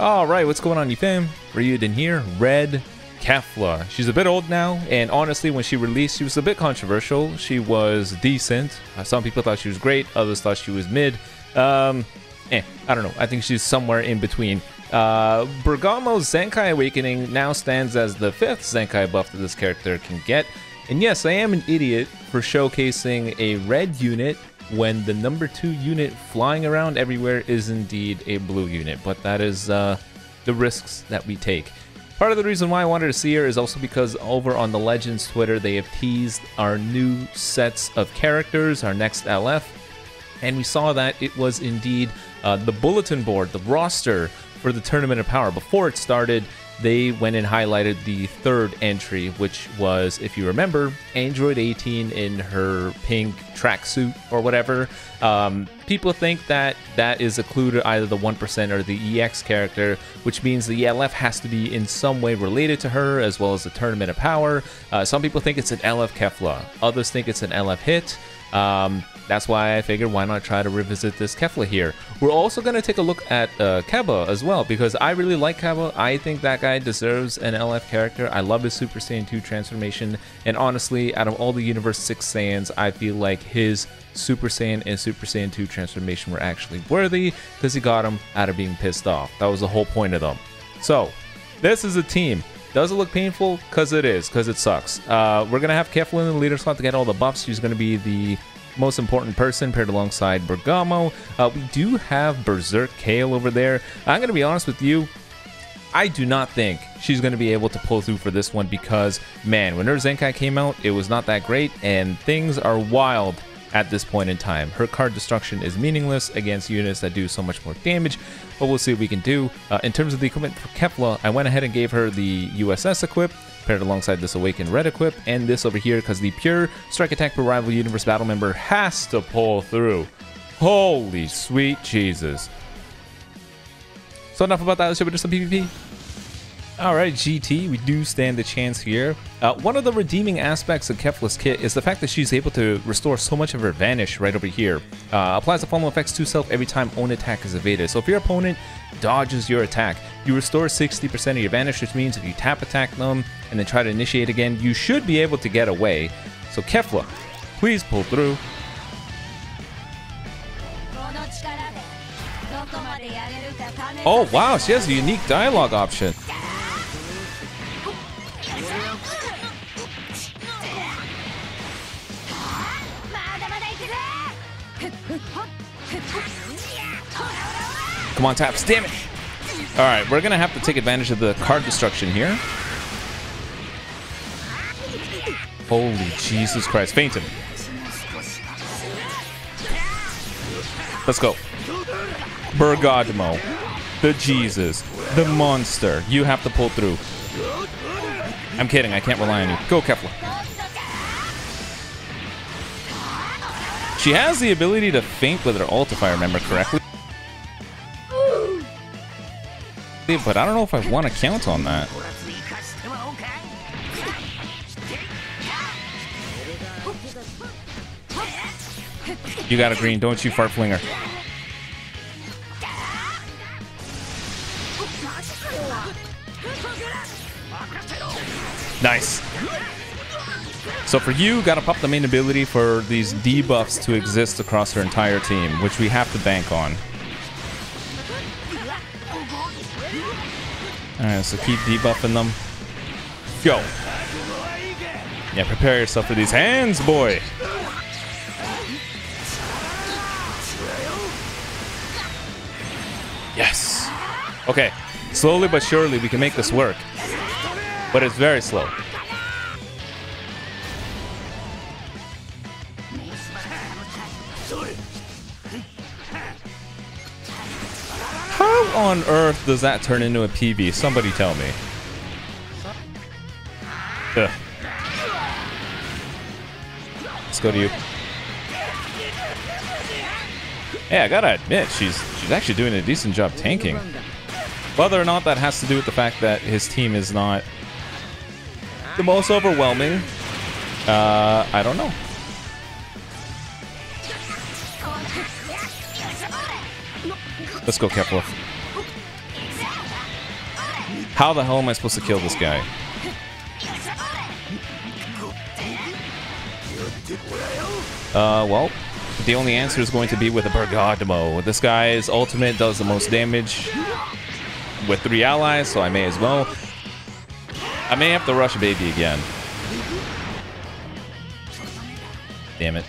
All right, what's going on, you fam? Raiyuden here, Red Kefla. She's a bit old now, and honestly, when she released, she was a bit controversial. She was decent. Uh, some people thought she was great, others thought she was mid. Um, eh, I don't know. I think she's somewhere in between. Uh, Bergamo's Zenkai Awakening now stands as the fifth Zenkai buff that this character can get. And yes, I am an idiot for showcasing a red unit when the number two unit flying around everywhere is indeed a blue unit, but that is uh, the risks that we take. Part of the reason why I wanted to see her is also because over on the Legends Twitter, they have teased our new sets of characters, our next LF, and we saw that it was indeed uh, the bulletin board, the roster for the Tournament of Power. Before it started, they went and highlighted the third entry, which was, if you remember, Android 18 in her pink tracksuit or whatever. Um, people think that that is a clue to either the 1% or the EX character, which means the LF has to be in some way related to her, as well as the Tournament of Power. Uh, some people think it's an LF Kefla, others think it's an LF Hit. Um, that's why I figured why not try to revisit this Kefla here. We're also going to take a look at uh, Cabba as well because I really like Cabba. I think that guy deserves an LF character. I love his Super Saiyan 2 transformation. And honestly, out of all the Universe 6 Saiyans, I feel like his Super Saiyan and Super Saiyan 2 transformation were actually worthy because he got him out of being pissed off. That was the whole point of them. So, this is a team. Does it look painful? Because it is, because it sucks. Uh, we're going to have Kefla in the leader slot to get all the buffs. She's going to be the most important person paired alongside Bergamo. Uh, we do have Berserk Kale over there. I'm going to be honest with you. I do not think she's going to be able to pull through for this one because, man, when her Zenkai came out, it was not that great, and things are wild at this point in time. Her card destruction is meaningless against units that do so much more damage, but we'll see what we can do. Uh, in terms of the equipment for Kefla, I went ahead and gave her the USS equip, paired alongside this Awakened Red equip, and this over here because the pure Strike Attack per Rival Universe battle member has to pull through. Holy sweet Jesus. So enough about that, let's jump into some PvP. Alright, GT, we do stand a chance here. Uh, one of the redeeming aspects of Kefla's kit is the fact that she's able to restore so much of her Vanish right over here. Uh, applies the following effects to self every time own attack is evaded. So if your opponent dodges your attack, you restore 60% of your Vanish, which means if you tap attack them and then try to initiate again, you should be able to get away. So Kefla, please pull through. Oh wow, she has a unique dialogue option. Come on, taps. Damn it. All right, we're going to have to take advantage of the card destruction here. Holy Jesus Christ. Fainted. Let's go. Bergamo. The Jesus. The monster. You have to pull through. I'm kidding. I can't rely on you. Go, Kefla. She has the ability to faint with her ult, if I remember correctly. But I don't know if I want to count on that. You got a green, don't you, fart flinger. Nice. So for you, gotta pop the main ability for these debuffs to exist across her entire team, which we have to bank on. Alright, so keep debuffing them. Go. Yeah, prepare yourself for these hands, boy. Yes. Okay. Slowly but surely, we can make this work. But it's very slow. On earth does that turn into a PB? Somebody tell me. Ugh. Let's go to you. Yeah, I gotta admit, she's she's actually doing a decent job tanking. Whether or not that has to do with the fact that his team is not the most overwhelming, uh, I don't know. Let's go, Kefla. How the hell am I supposed to kill this guy? Uh, well, the only answer is going to be with a Bergamo. This guy's ultimate does the most damage with three allies, so I may as well. I may have to rush baby again. Damn it.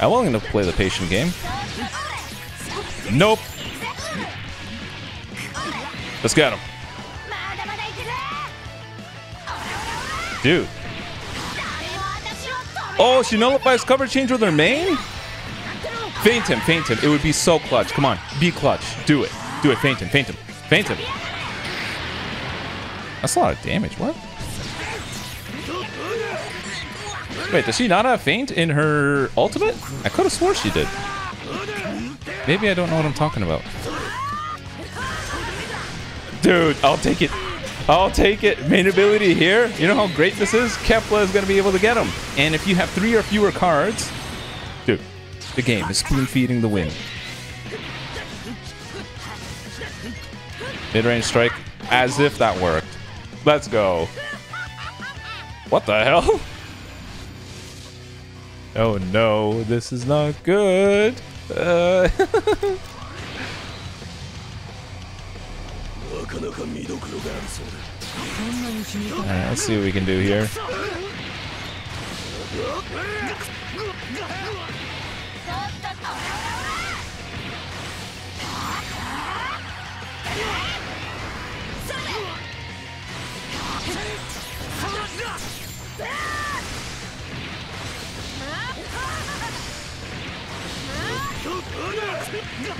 I'm willing to play the patient game. Nope. Let's get him. Dude. Oh, she nullifies cover change with her main? Faint him, faint him. It would be so clutch. Come on, be clutch. Do it. Do it, faint him, faint him. faint him. That's a lot of damage. What? Wait, does she not have Faint in her ultimate? I could have swore she did. Maybe I don't know what I'm talking about. Dude, I'll take it. I'll take it. Main ability here. You know how great this is? Kefla is going to be able to get him. And if you have three or fewer cards... Dude, the game is spoon-feeding the win. Mid-range strike. As if that worked. Let's go. What the hell? Oh no, this is not good. Uh, Alright, let's see what we can do here.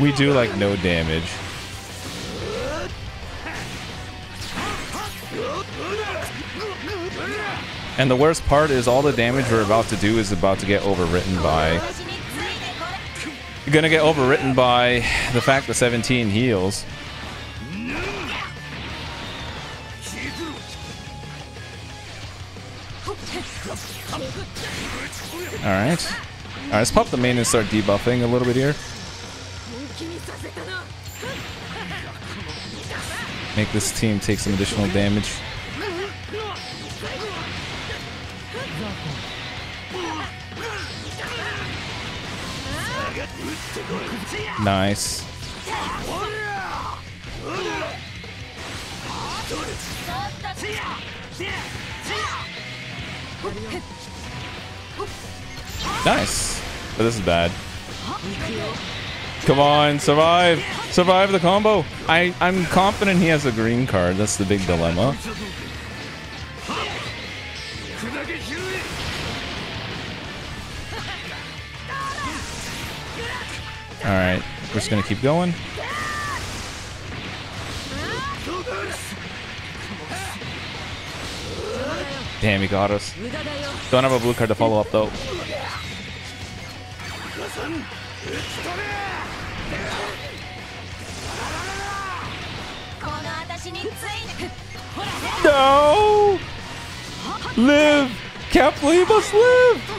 We do like no damage. And the worst part is all the damage we're about to do is about to get overwritten by... Gonna get overwritten by the fact that 17 heals. Alright. Alright, let's pop the main and start debuffing a little bit here. Make this team take some additional damage. Nice. Nice. But this is bad. Come on, survive. Survive the combo. I, I'm confident he has a green card. That's the big dilemma. Alright, we're just gonna keep going. Damn, he got us. Don't have a blue card to follow up though. No! Live! Kefla, you must live!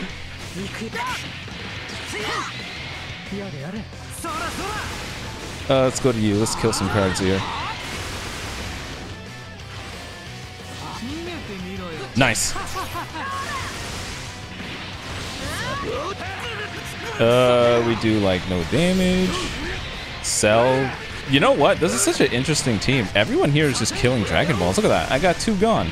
Uh, let's go to you. Let's kill some cards here. Nice. Uh, we do like no damage. Sell. You know what? This is such an interesting team. Everyone here is just killing Dragon Balls. Look at that. I got two gone.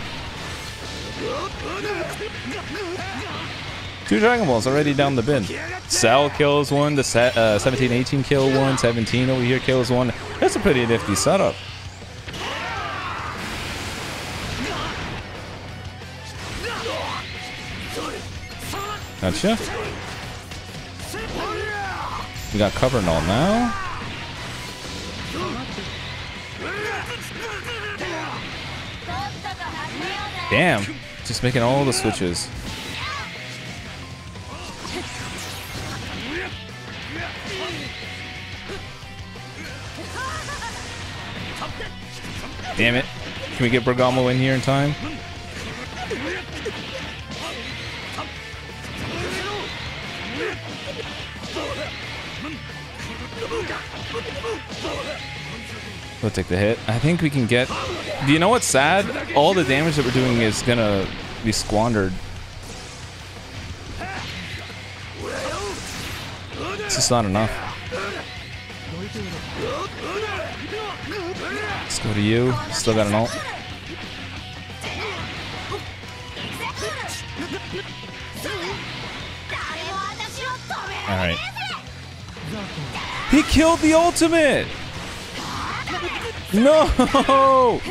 Two Dragon Balls already down the bin. Sal kills one, the uh, 17, 18 kill one, 17 over here kills one. That's a pretty nifty setup. Gotcha. We got cover null now. Damn. Just making all the switches. Damn it. Can we get Bergamo in here in time? We'll take the hit. I think we can get... Do you know what's sad? All the damage that we're doing is gonna be squandered. It's just not enough. Let's go to you. Still got an ult. Alright. He killed the ultimate! No!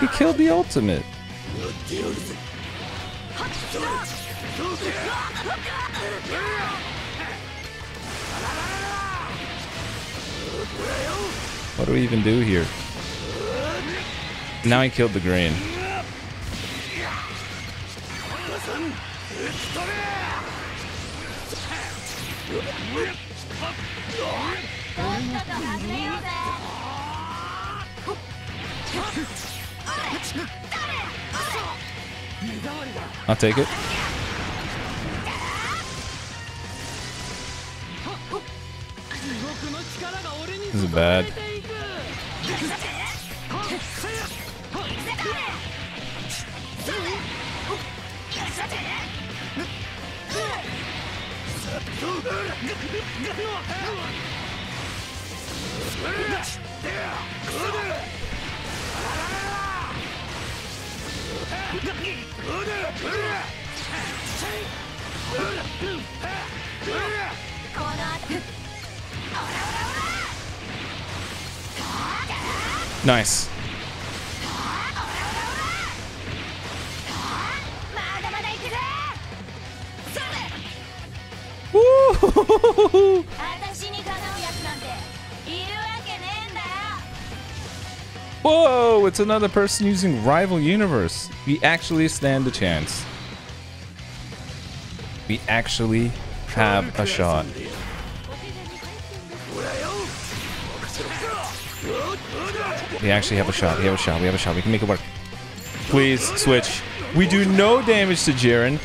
He killed the ultimate. What do we even do here? Now he killed the green. I'll take it. This is bad. Nice. Whoa, it's another person using Rival Universe. We actually stand a chance. We actually have a shot. We actually have a shot. We have a shot. We have a shot. We can make it work. Please, switch. We do no damage to Jiren.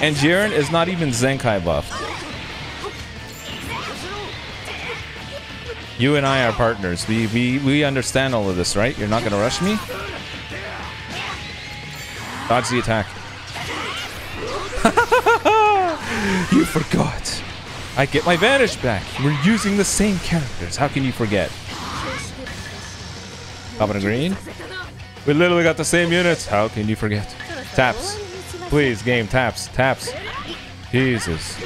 And Jiren is not even Zenkai buffed. You and I are partners. We, we, we understand all of this, right? You're not going to rush me? Dodge the attack. you forgot. I get my vanish back. We're using the same characters. How can you forget? Of green. We literally got the same units. How can you forget? Taps. Please, game, taps, taps. Jesus.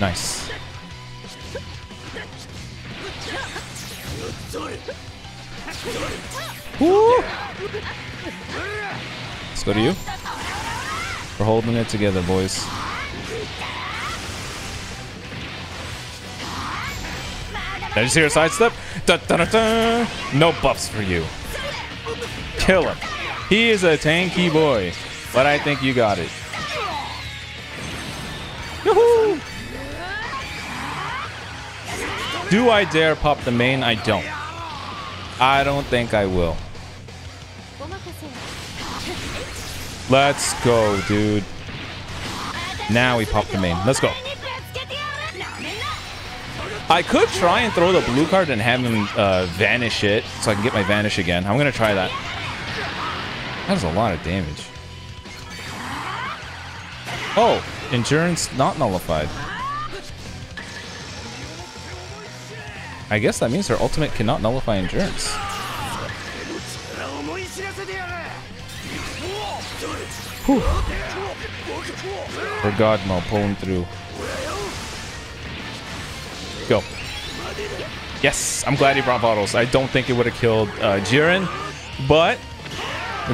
Nice. Let's go to you. We're holding it together, boys. Did you see her sidestep? Da, da, da, da. No buffs for you. Kill him. He is a tanky boy, but I think you got it. Do I dare pop the main? I don't. I don't think I will. Let's go, dude. Now we pop the main. Let's go. I could try and throw the blue card and have him uh, vanish it so I can get my vanish again. I'm going to try that. That is a lot of damage. Oh, endurance not nullified. I guess that means her ultimate cannot nullify endurance. Bergamo pulling through. Go. Yes, I'm glad he brought Vados. I don't think it would have killed uh, Jiren, but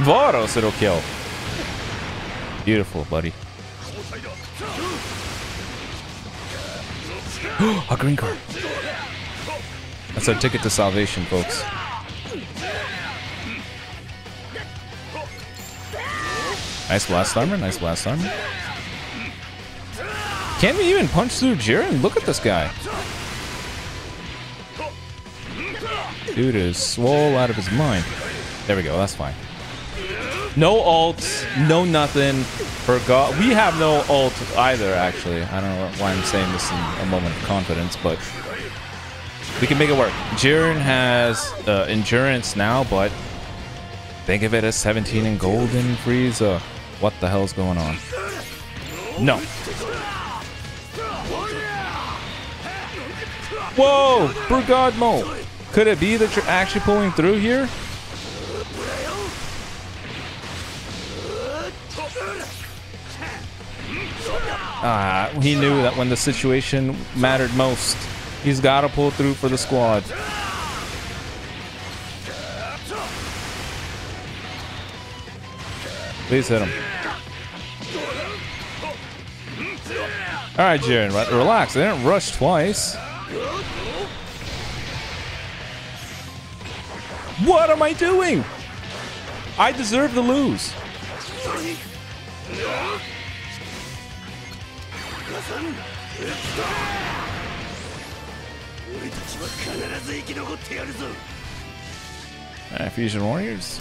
Vados it'll kill. Beautiful, buddy. a green card. That's our ticket to salvation, folks. Nice blast armor, nice blast armor. Can we even punch through Jiren? Look at this guy. Dude is swole out of his mind. There we go, that's fine. No ult, no nothing. Forgot. We have no ult either, actually. I don't know why I'm saying this in a moment of confidence, but we can make it work. Jiren has uh, endurance now, but think of it as 17 in golden Frieza. What the hell's going on? No. Whoa! Bergamo! Could it be that you're actually pulling through here? Ah, he knew that when the situation mattered most, he's got to pull through for the squad. Please hit him. All right, Jiren, relax. They didn't rush twice. What am I doing? I deserve to lose. Alright, Fusion Warriors.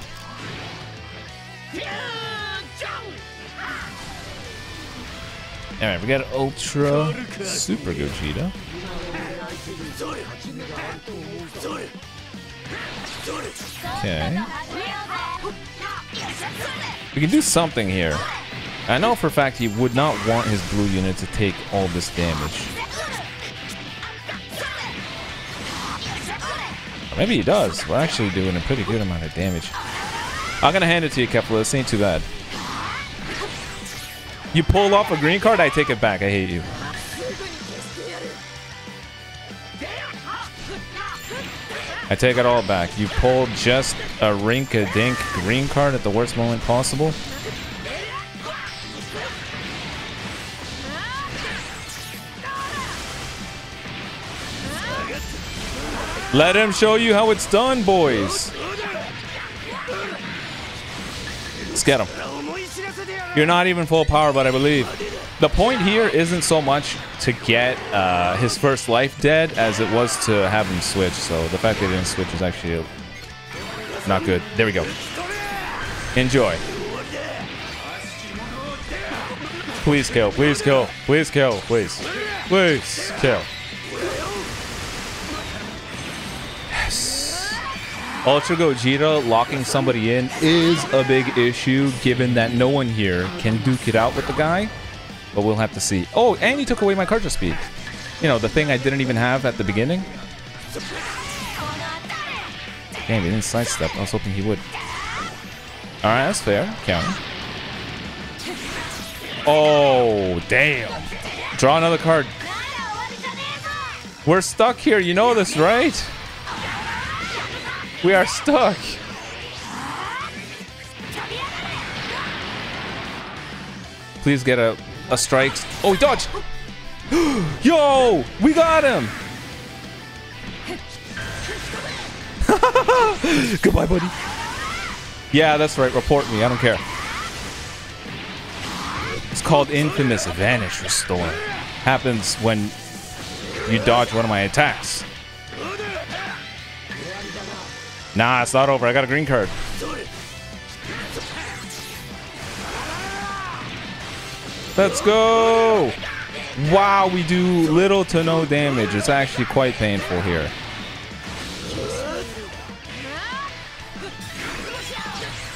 Alright, we got Ultra Super Gogeta. Okay. We can do something here. I know for a fact he would not want his blue unit to take all this damage. Or maybe he does. We're actually doing a pretty good amount of damage. I'm gonna hand it to you, Kefla. This ain't too bad. You pull off a green card, I take it back. I hate you. I take it all back. You pulled just a rink-a-dink green card at the worst moment possible. Let him show you how it's done, boys. Let's get him. You're not even full power, but I believe. The point here isn't so much to get uh, his first life dead as it was to have him switch. So the fact that he didn't switch is actually not good. There we go. Enjoy. Please kill. Please kill. Please kill. Please. Please kill. Ultra Gogeta locking somebody in is a big issue given that no one here can duke it out with the guy. But we'll have to see. Oh, and he took away my Karja speed. You know, the thing I didn't even have at the beginning. Damn, he didn't sidestep. I was hoping he would. Alright, that's fair. Counter. Oh, damn. Draw another card. We're stuck here. You know this, right? We are stuck. Please get a, a strike. Oh, he dodged. Yo, we got him. Goodbye, buddy. Yeah, that's right. Report me. I don't care. It's called Infamous Vanish Restore. Happens when you dodge one of my attacks. Nah, it's not over. I got a green card. Let's go! Wow, we do little to no damage. It's actually quite painful here.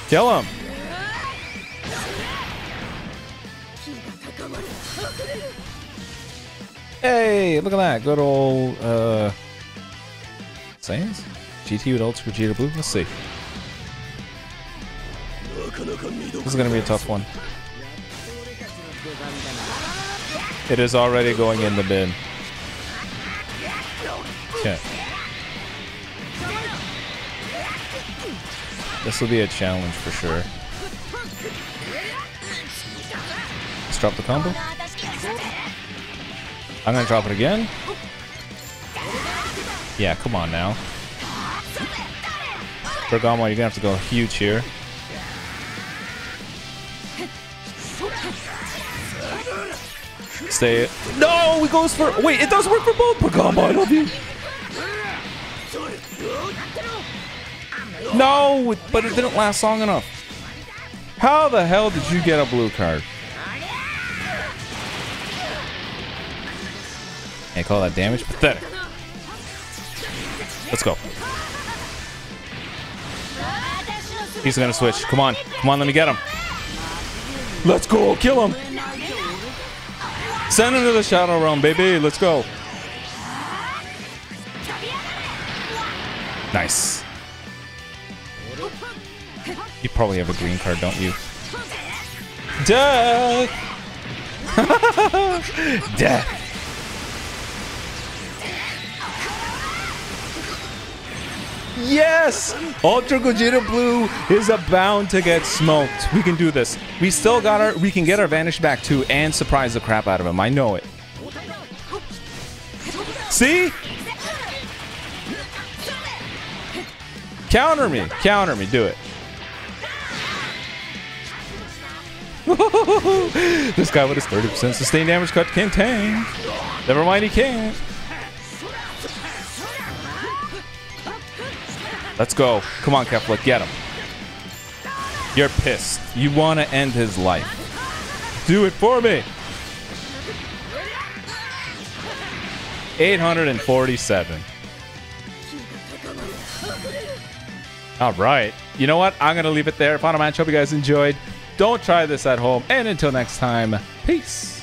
Kill him! Hey, look at that. Good old, uh... Saiyans? GT with Ultra Vegeta Blue? Let's see. This is going to be a tough one. It is already going in the bin. Okay. This will be a challenge for sure. Let's drop the combo. I'm gonna drop it again. Yeah, come on now. Bergamo, you're gonna have to go huge here. Stay. It. No, he goes for. Wait, it does work for both. Bergamo, I love you. No, but it didn't last long enough. How the hell did you get a blue card? Can't call that damage. Pathetic. Let's go. He's gonna switch. Come on. Come on, let me get him. Let's go. Kill him. Send him to the Shadow Realm, baby. Let's go. Nice. You probably have a green card, don't you? Death! Death! Yes! Ultra Gogeta Blue is about to get smoked. We can do this. We still got our... We can get our Vanish back too and surprise the crap out of him. I know it. See? Counter me. Counter me. Do it. this guy with his 30% sustained damage cut can't tank. Never mind, he can't. Let's go. Come on, Kefla, get him. You're pissed. You want to end his life. Do it for me. 847. All right. You know what? I'm going to leave it there. Final match. Hope you guys enjoyed. Don't try this at home. And until next time, peace.